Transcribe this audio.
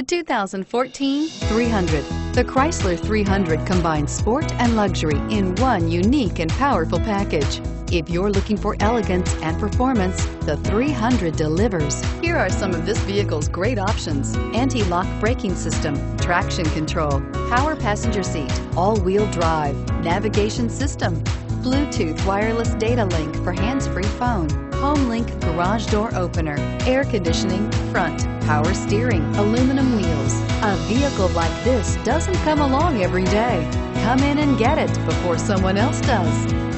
The 2014 300. The Chrysler 300 combines sport and luxury in one unique and powerful package. If you're looking for elegance and performance, the 300 delivers. Here are some of this vehicle's great options. Anti-lock braking system, traction control, power passenger seat, all-wheel drive, navigation system, Bluetooth wireless data link for hands-free phone, HomeLink garage door opener, air conditioning, front, power steering, aluminum wheels. A vehicle like this doesn't come along every day. Come in and get it before someone else does.